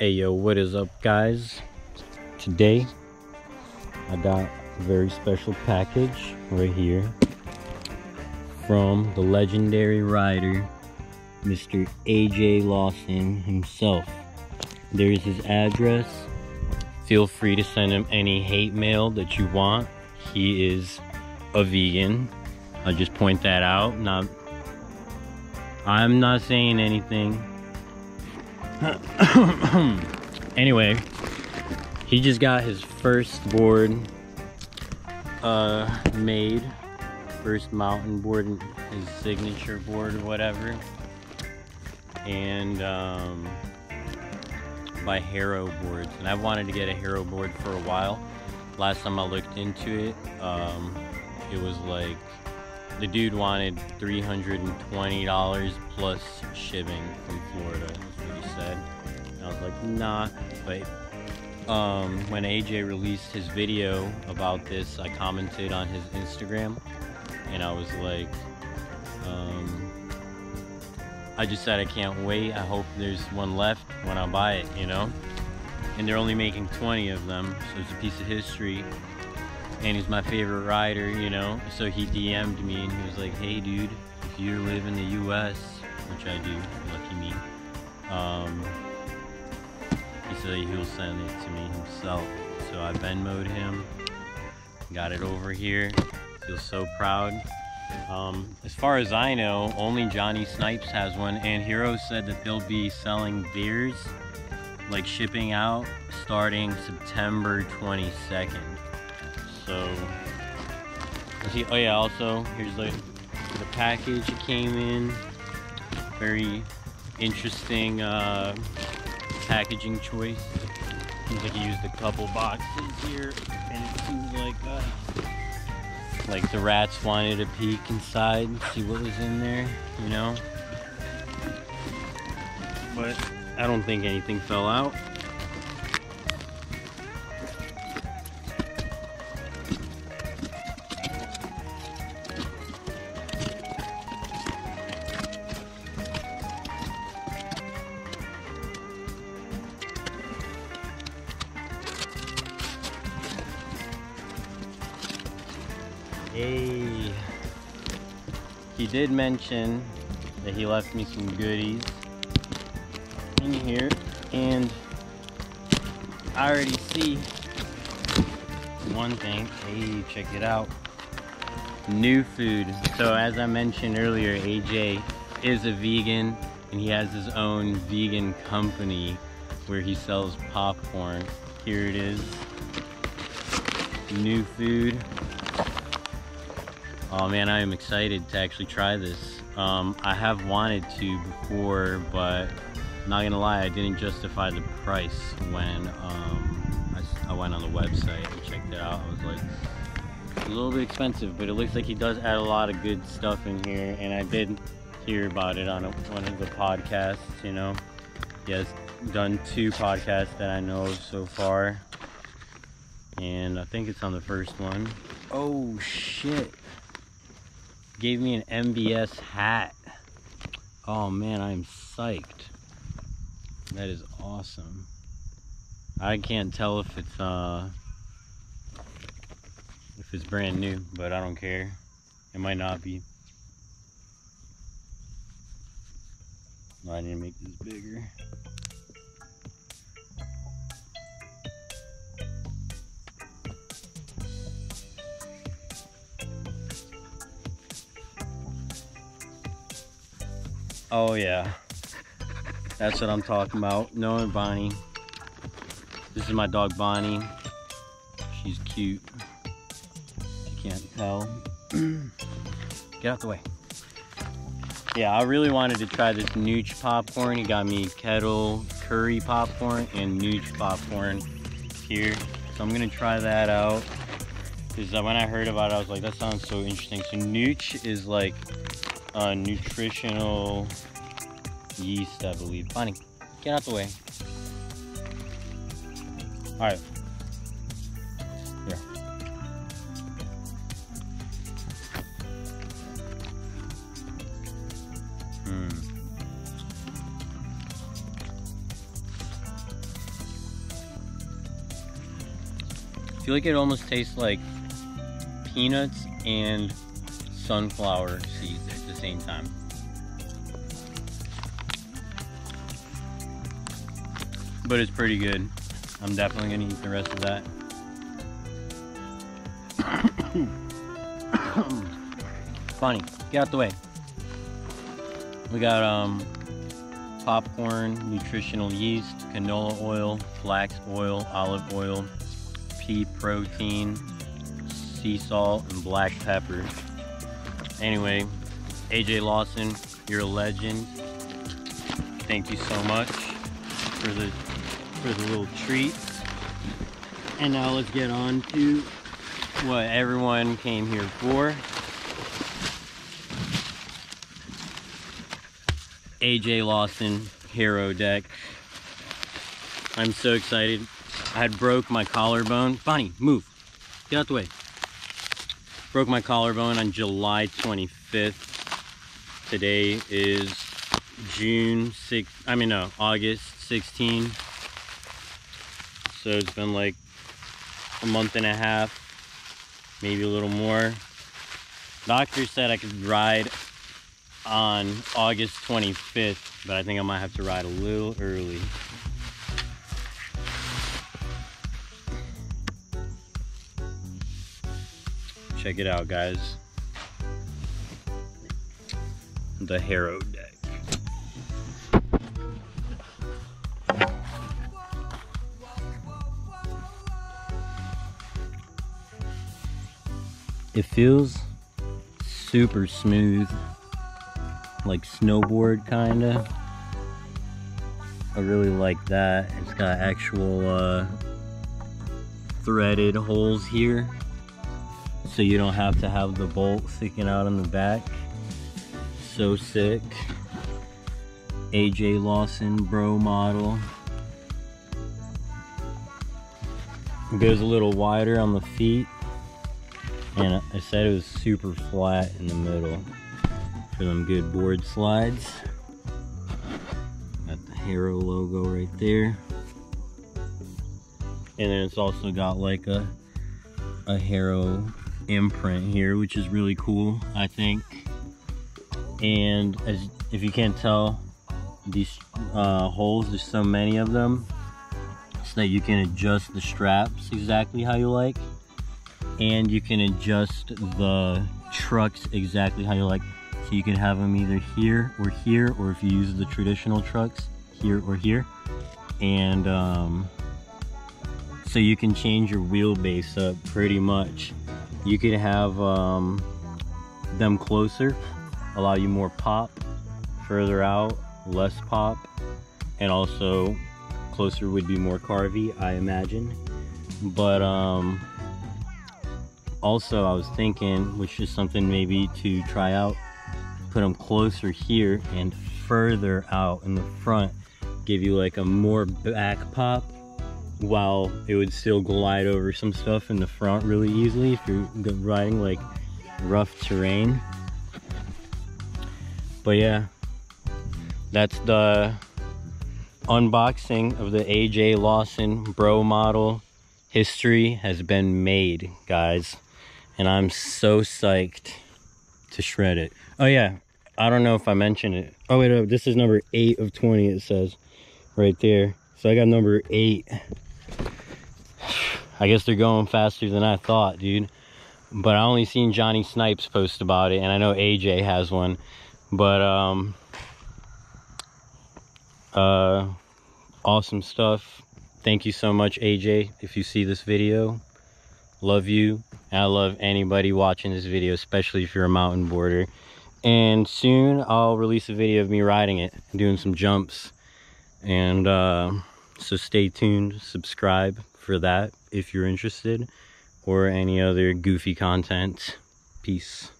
Hey yo, what is up guys? Today I got a very special package right here from the legendary rider Mr. AJ Lawson himself. There's his address. Feel free to send him any hate mail that you want. He is a vegan. I'll just point that out. Not I'm not saying anything. anyway, he just got his first board uh, made. First mountain board, his signature board or whatever. And um, by Haero Boards. And I've wanted to get a Haero board for a while. Last time I looked into it, um, it was like the dude wanted $320 plus shipping from Florida, said. And I was like, nah. But um, when AJ released his video about this, I commented on his Instagram and I was like, um, I just said I can't wait. I hope there's one left when I buy it, you know? And they're only making 20 of them, so it's a piece of history and he's my favorite rider, you know. So he DM'd me and he was like, "Hey, dude, if you live in the U.S., which I do, lucky me, um, he said he'll send it to me himself." So I Venmoed him, got it over here. Feel so proud. Um, as far as I know, only Johnny Snipes has one, and Haero said that they'll be selling beers, like shipping out, starting September 22nd. So, see, oh yeah, also, here's the, the package it came in. Very interesting uh, packaging choice. Seems like he used a couple boxes here, and it seems like uh, like the rats wanted to peek inside and see what was in there, you know. But I don't think anything fell out. Hey. He did mention that he left me some goodies in here and I already see one thing. Hey, check it out. New food. So as I mentioned earlier, AJ is a vegan and he has his own vegan company where he sells popcorn. Here it is. New food. Oh man, I am excited to actually try this. Um, I have wanted to before, but not gonna lie, I didn't justify the price when um, I, I, went on the website and checked it out. I was like, a little bit expensive, but it looks like he does add a lot of good stuff in here, and I did hear about it on a, one of the podcasts. You know, he has done two podcasts that I know of so far, and I think it's on the first one. Oh shit! Gave me an MBS hat. Oh man, I'm psyched. That is awesome. I can't tell if it's uh if it's brand new, but I don't care. It might not be. I need to make this bigger. Oh yeah. That's what I'm talking about. And Bonnie. This is my dog Bonnie. She's cute. You can't tell. Get out the way. Yeah, I really wanted to try this Nooch popcorn. He got me kettle curry popcorn and Nooch popcorn here. So I'm gonna try that out. Because when I heard about it, I was like, that sounds so interesting. So Nooch is like uh, nutritional yeast, I believe. Bonnie, get out the way. All right. Yeah. Hmm. I feel like it almost tastes like peanuts and sunflower seeds at the same time. But it's pretty good. I'm definitely gonna eat the rest of that. Funny, get out the way. We got um, popcorn, nutritional yeast, canola oil, flax oil, olive oil, pea protein, sea salt, and black pepper. Anyway, AJ Lawson, you're a legend. Thank you so much for the for the little treat. And now let's get on to what everyone came here for. AJ Lawson Haero deck. I'm so excited. I had broke my collarbone. Bonnie, move. Get out the way. Broke my collarbone on July 25th. Today is June 6th. I mean, no, August 16. So it's been like a month and a half, maybe a little more. Doctor said I could ride on August 25th, but I think I might have to ride a little early. Check it out, guys. The Haero deck. It feels super smooth like snowboard kinda. I really like that. It's got actual uh, threaded holes here so you don't have to have the bolt sticking out on the back. So sick. AJ Lawson Bro model. It goes a little wider on the feet and I said it was super flat in the middle for them good board slides. Got the Haero logo right there. And then it's also got like a, a Haero imprint here, which is really cool, I think. And as if you can't tell, these uh, holes, there's so many of them, so that you can adjust the straps exactly how you like. And you can adjust the trucks exactly how you like. So you can have them either here or here, or if you use the traditional trucks, here or here. And um, so you can change your wheelbase up pretty much. You could have um, them closer, allow you more pop, further out, less pop, and also closer would be more carvy, I imagine. But um, also I was thinking, which is something maybe to try out, put them closer here and further out in the front give you like a more back pop while it would still glide over some stuff in the front really easily if you're riding like rough terrain but yeah that's the unboxing of the AJ Lawson Bro model history has been made guys and I'm so psyched to shred it Oh yeah, I don't know if I mentioned it. Oh wait, no, this is number eight of 20 it says right there. So I got number eight. I guess they're going faster than I thought, dude. But I only seen Johnny Snipes post about it, and I know AJ has one. But, um, uh, awesome stuff. Thank you so much, AJ, if you see this video. Love you. I love anybody watching this video, especially if you're a mountain boarder and soon I'll release a video of me riding it doing some jumps and uh, so stay tuned subscribe for that if you're interested or any other goofy content. Peace